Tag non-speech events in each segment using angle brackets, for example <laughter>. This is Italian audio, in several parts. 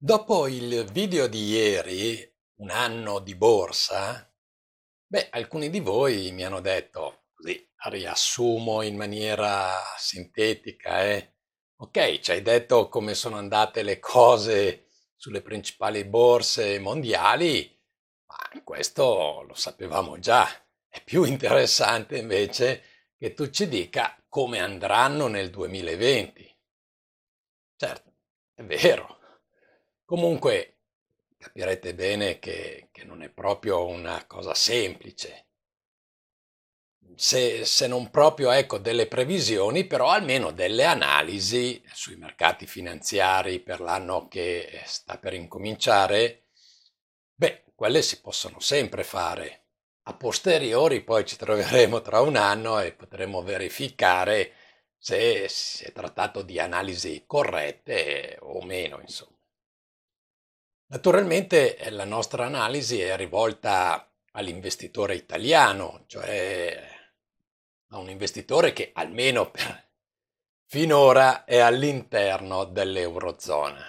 Dopo il video di ieri, un anno di borsa, beh, alcuni di voi mi hanno detto, così riassumo in maniera sintetica, eh, ok, ci hai detto come sono andate le cose sulle principali borse mondiali, ma questo lo sapevamo già. È più interessante invece che tu ci dica come andranno nel 2020. Certo, è vero Comunque capirete bene che, che non è proprio una cosa semplice. Se, se, non proprio ecco, delle previsioni, però almeno delle analisi sui mercati finanziari per l'anno che sta per incominciare, beh, quelle si possono sempre fare. A posteriori poi ci troveremo tra un anno e potremo verificare se si è trattato di analisi corrette o meno, insomma. Naturalmente eh, la nostra analisi è rivolta all'investitore italiano, cioè a un investitore che almeno <laughs> per finora è all'interno dell'Eurozona.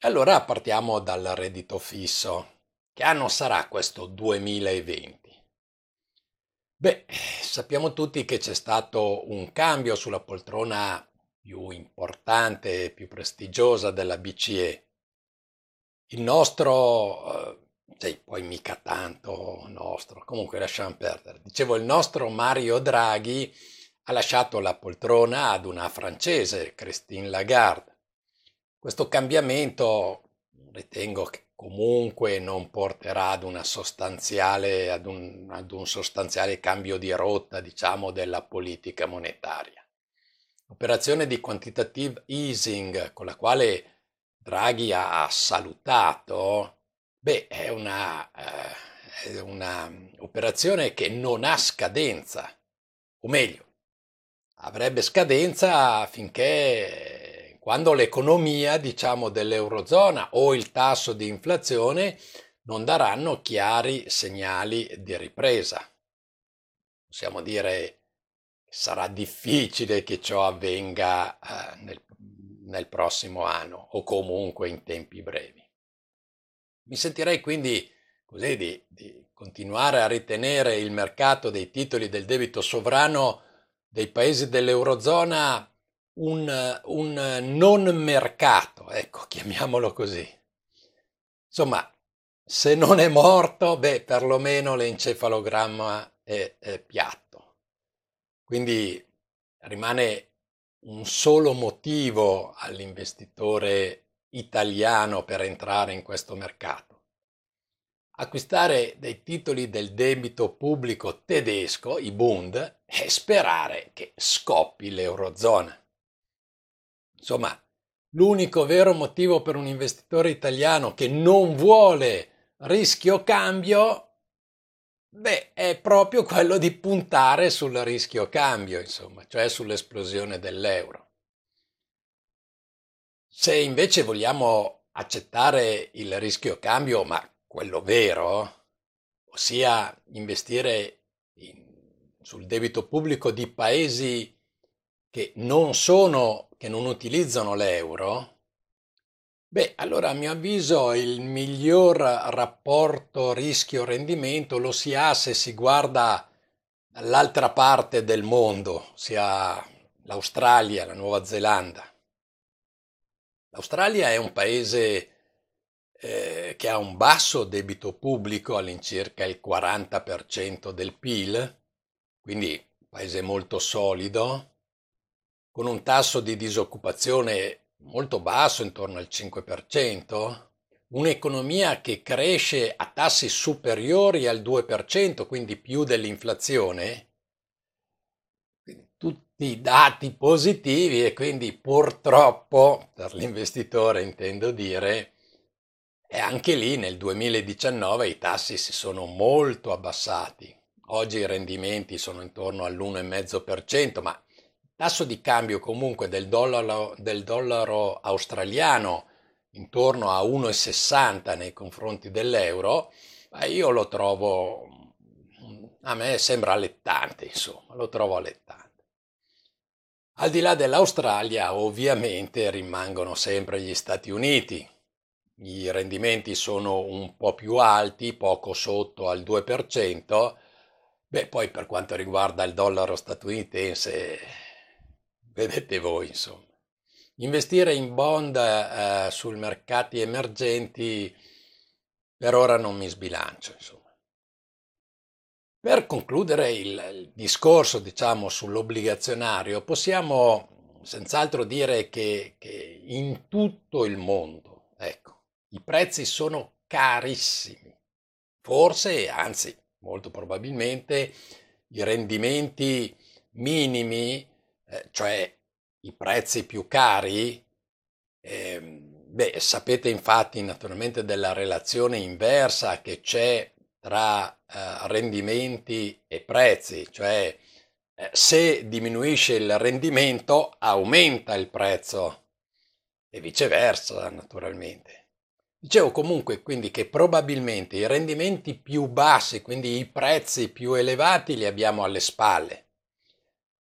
Allora partiamo dal reddito fisso. Che anno sarà questo 2020? Beh, sappiamo tutti che c'è stato un cambio sulla poltrona più importante e più prestigiosa della BCE il nostro, eh, poi mica tanto nostro, comunque lasciamo perdere. Dicevo, il nostro Mario Draghi ha lasciato la poltrona ad una francese, Christine Lagarde. Questo cambiamento ritengo che comunque non porterà ad, una sostanziale, ad, un, ad un sostanziale cambio di rotta, diciamo, della politica monetaria. L'operazione di quantitative easing con la quale Draghi ha salutato, beh, è una, eh, una operazione che non ha scadenza, o meglio, avrebbe scadenza finché quando l'economia, diciamo, dell'Eurozona o il tasso di inflazione non daranno chiari segnali di ripresa. Possiamo dire che sarà difficile che ciò avvenga eh, nel nel prossimo anno o comunque in tempi brevi. Mi sentirei quindi così di, di continuare a ritenere il mercato dei titoli del debito sovrano dei paesi dell'Eurozona un, un non mercato, ecco, <laughs> chiamiamolo così. Insomma, se non è morto, beh, perlomeno l'encefalogramma è, è piatto. Quindi rimane un solo motivo all'investitore italiano per entrare in questo mercato. Acquistare dei titoli del debito pubblico tedesco, i Bund, e sperare che scoppi l'Eurozona. Insomma, l'unico vero motivo per un investitore italiano che non vuole rischio cambio Beh, è proprio <laughs> quello di puntare sul rischio cambio, insomma, cioè sull'esplosione dell'euro. Se invece vogliamo accettare il rischio cambio, ma quello vero, ossia investire in, sul debito pubblico di paesi che non sono, che non utilizzano l'euro, Beh, allora a mio avviso il miglior rapporto rischio-rendimento lo si ha se si guarda dall'altra parte del mondo, sia l'Australia, la Nuova Zelanda. L'Australia è un paese eh, che ha un basso debito pubblico, all'incirca il 40% del PIL, quindi un paese molto solido, con un tasso di disoccupazione molto basso, intorno al 5%, un'economia che cresce a tassi superiori al 2%, quindi più dell'inflazione, tutti dati positivi e quindi purtroppo per l'investitore intendo dire, e anche lì nel 2019 i tassi si sono molto abbassati. Oggi i rendimenti sono intorno all'1,5%, ma tasso di cambio comunque del dollaro, del dollaro australiano intorno a 1,60 nei confronti dell'euro, io lo trovo, a me sembra allettante, insomma, lo trovo allettante. Al di là dell'Australia, ovviamente rimangono sempre gli Stati Uniti. I rendimenti sono un po' più alti, poco sotto al 2%. Beh, poi per quanto riguarda il dollaro statunitense, vedete voi, insomma. Investire in bond eh, sui mercati emergenti per ora non mi sbilancio, insomma. Per concludere il, il discorso, diciamo, sull'obbligazionario, possiamo senz'altro dire che, che in tutto il mondo, ecco, i prezzi sono carissimi. Forse, anzi, molto probabilmente, i rendimenti minimi, eh, cioè i prezzi più cari, eh, beh, sapete infatti naturalmente della relazione inversa che c'è tra eh, rendimenti e prezzi, cioè eh, se diminuisce il rendimento aumenta il prezzo e viceversa naturalmente. Dicevo comunque quindi che probabilmente i rendimenti più bassi, quindi i prezzi più elevati li abbiamo alle spalle.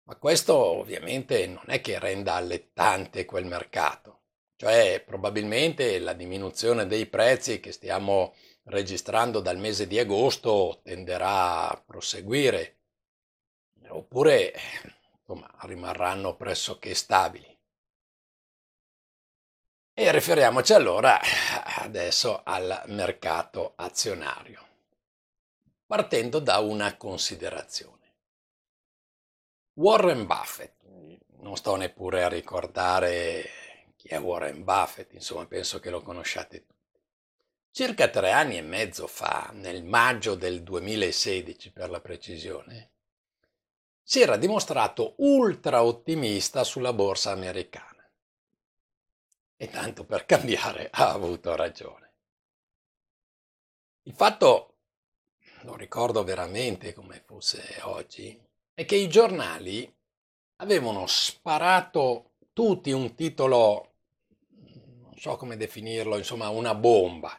Ma questo ovviamente non è che renda allettante quel mercato, cioè probabilmente la diminuzione dei prezzi che stiamo registrando dal mese di agosto tenderà a proseguire, oppure insomma, rimarranno pressoché stabili. E riferiamoci allora adesso al mercato azionario, partendo da una considerazione. Warren Buffett, non sto neppure a ricordare chi è Warren Buffett, insomma penso che lo conosciate tutti Circa tre anni e mezzo fa, nel maggio del 2016 per la precisione, si era dimostrato ultra ottimista sulla borsa americana. E tanto per <laughs> cambiare ha avuto ragione. Il fatto, lo ricordo veramente come fosse oggi, è che i giornali avevano sparato tutti un titolo, non so come definirlo, insomma una bomba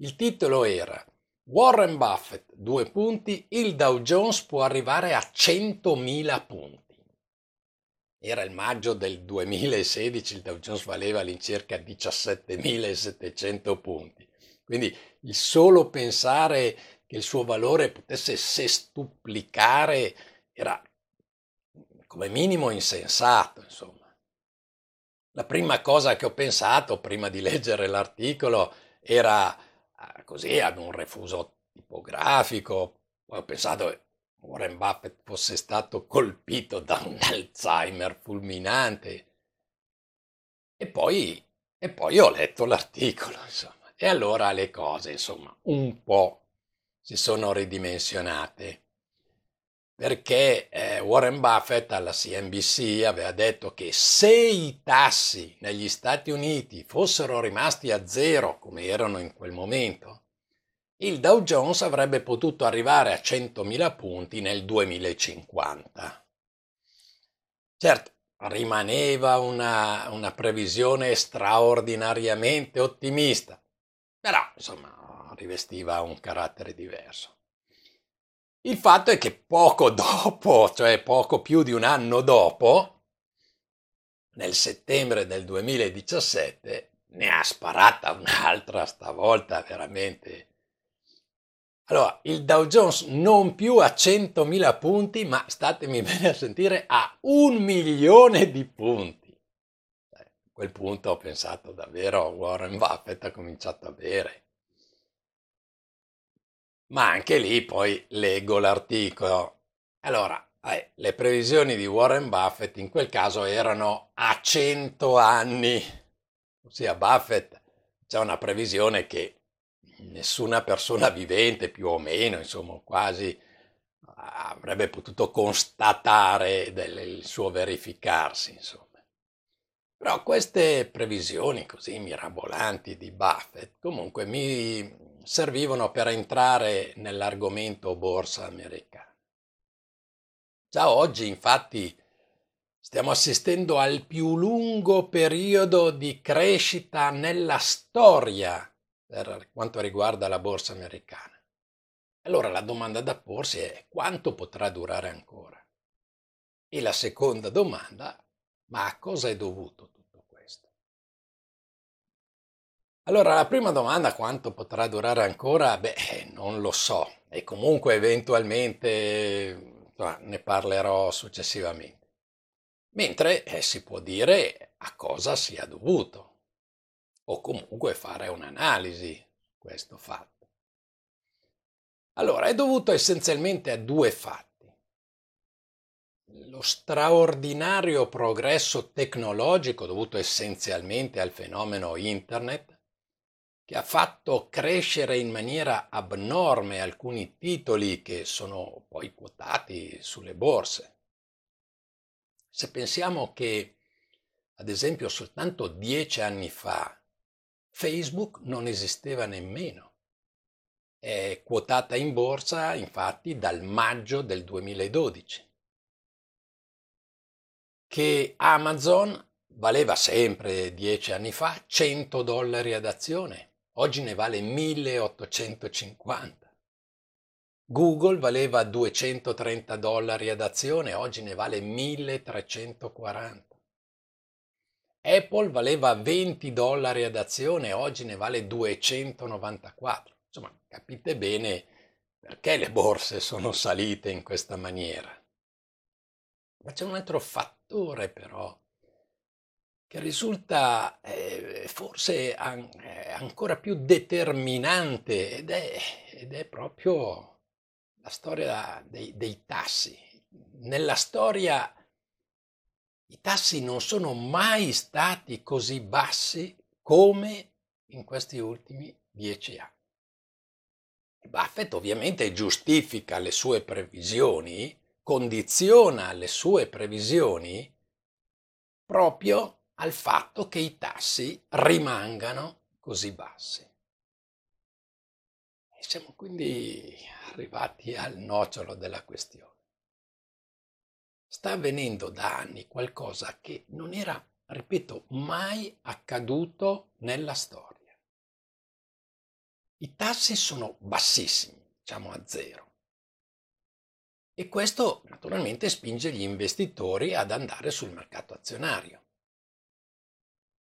il titolo era Warren Buffett, due punti, il Dow Jones può arrivare a 100.000 punti. Era il maggio del 2016, il Dow Jones valeva all'incirca 17.700 punti. Quindi il solo pensare che il suo valore potesse sestuplicare era come minimo insensato, insomma. La prima cosa che ho pensato prima di <laughs> leggere l'articolo era così ad un refuso tipografico. Poi ho pensato che Warren Buffett fosse stato colpito da un Alzheimer fulminante. E poi, e poi ho letto l'articolo, insomma. E allora le cose, insomma, un po' si sono ridimensionate. Perché eh, Warren Buffett alla CNBC aveva detto che se i tassi negli Stati Uniti fossero rimasti a zero, come erano in quel momento, il Dow Jones avrebbe potuto arrivare a 100.000 punti nel 2050. Certo, rimaneva una, una previsione straordinariamente ottimista, però insomma rivestiva un carattere diverso. Il fatto è che poco <laughs> dopo, cioè poco più di un anno dopo, nel settembre del 2017, ne ha sparata un'altra, stavolta veramente allora, il Dow Jones non più a 100.000 punti, ma statemi <laughs> bene a sentire, a un milione di punti. A quel punto ho pensato davvero Warren Buffett ha cominciato a bere. Ma anche lì poi leggo l'articolo. Allora, eh, le previsioni di Warren Buffett in quel caso erano a 100 anni. Ossia, Buffett c'è una previsione che nessuna persona vivente più o meno, insomma, quasi avrebbe potuto constatare del, il suo verificarsi, insomma. Però queste previsioni così mirabolanti di Buffett comunque mi servivano per entrare nell'argomento borsa americana. Già oggi, infatti, stiamo assistendo al più lungo periodo di crescita nella storia per quanto riguarda la borsa americana. Allora la domanda da porsi è quanto potrà durare ancora? E la seconda domanda Ma a cosa è dovuto Allora, la prima domanda, quanto potrà durare ancora? Beh, non lo so e comunque eventualmente ne parlerò successivamente. Mentre eh, si può dire a cosa sia dovuto o comunque fare un'analisi questo fatto. Allora, è dovuto essenzialmente a due fatti. Lo straordinario progresso tecnologico dovuto essenzialmente al fenomeno internet, che ha fatto crescere in maniera abnorme alcuni titoli che sono poi quotati sulle borse. Se pensiamo che, ad esempio, soltanto dieci anni fa Facebook non esisteva nemmeno. È quotata in borsa infatti dal maggio del 2012. Che Amazon valeva sempre dieci anni fa 100 dollari ad azione, oggi ne vale 1850. Google valeva 230 dollari ad azione, oggi ne vale 1340. Apple valeva 20 dollari ad azione, oggi ne vale 294. Insomma, capite bene perché le borse sono salite in questa maniera. Ma c'è un altro fattore però che risulta eh, forse an- eh, ancora più determinante ed è, ed è proprio la storia dei, dei tassi. Nella storia i tassi non sono mai stati così bassi come in questi ultimi dieci anni. Buffett ovviamente giustifica le sue previsioni, condiziona le sue previsioni proprio al fatto che i tassi rimangano così bassi. E siamo quindi arrivati al nocciolo della questione sta avvenendo da anni qualcosa che non era, ripeto, mai accaduto nella storia. I tassi sono bassissimi, diciamo a zero. E questo naturalmente spinge gli investitori ad andare sul mercato azionario.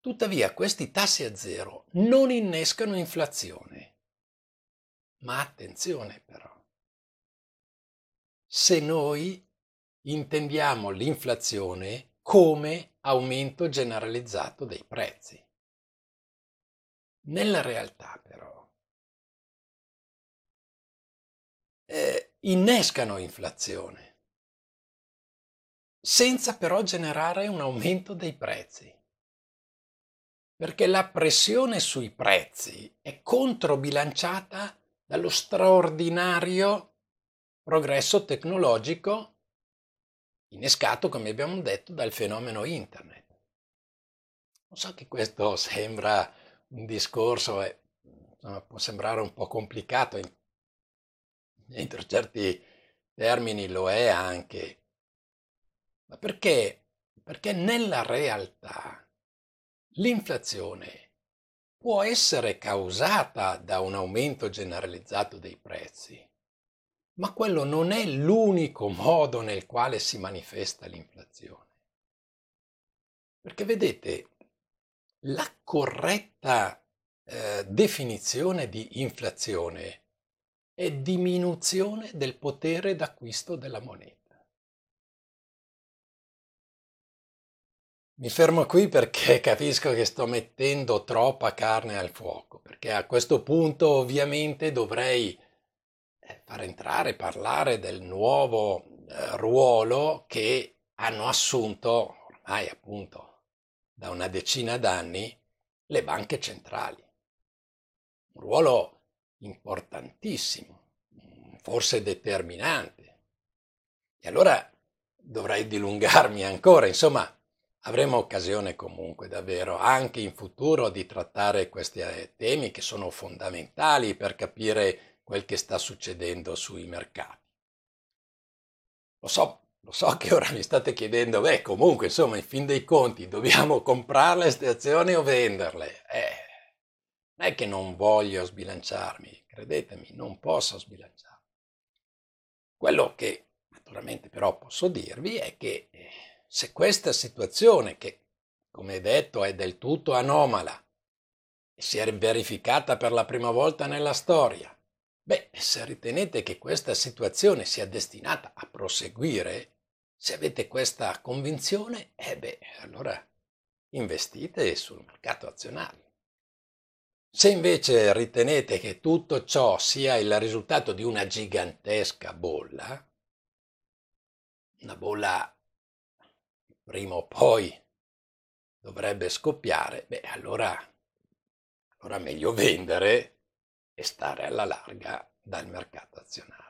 Tuttavia questi tassi a zero non innescano inflazione. Ma attenzione però, se noi intendiamo l'inflazione come aumento generalizzato dei prezzi. Nella realtà però eh, innescano inflazione senza però generare un aumento dei prezzi. Perché la pressione sui prezzi è controbilanciata dallo straordinario progresso tecnologico innescato, come abbiamo detto, dal fenomeno internet. Non so che questo <laughs> sembra un discorso, eh, può sembrare un po' complicato, entro certi termini lo è anche, ma perché? Perché nella realtà l'inflazione può essere causata da un aumento generalizzato dei prezzi, ma quello non è l'unico modo nel quale si manifesta l'inflazione. Perché vedete, la corretta eh, definizione di inflazione è diminuzione del potere d'acquisto della moneta. Mi fermo qui perché <laughs> capisco che sto mettendo troppa carne al fuoco, perché a questo punto ovviamente dovrei far entrare, parlare del nuovo eh, ruolo che hanno assunto ormai appunto da una decina d'anni le banche centrali. Un ruolo importantissimo, forse determinante. E allora dovrei dilungarmi ancora, insomma, avremo occasione comunque davvero anche in futuro di trattare questi eh, temi che sono fondamentali per capire quel che sta succedendo sui mercati. Lo so, lo so che ora mi state chiedendo, beh, comunque, insomma, in fin dei conti, dobbiamo <laughs> comprarle queste azioni o venderle? Eh, non è che non voglio sbilanciarmi, credetemi, non posso sbilanciarmi. Quello che naturalmente però posso dirvi è che eh, se questa situazione, che come detto è del tutto anomala, si è verificata per la prima volta nella storia, beh, se ritenete che questa situazione sia destinata a proseguire, se avete questa convinzione, eh beh, allora investite sul mercato azionario. Se invece ritenete che tutto ciò sia il risultato di una gigantesca bolla, una bolla prima o poi dovrebbe scoppiare, beh allora, allora meglio vendere e stare alla larga dal mercato azionario.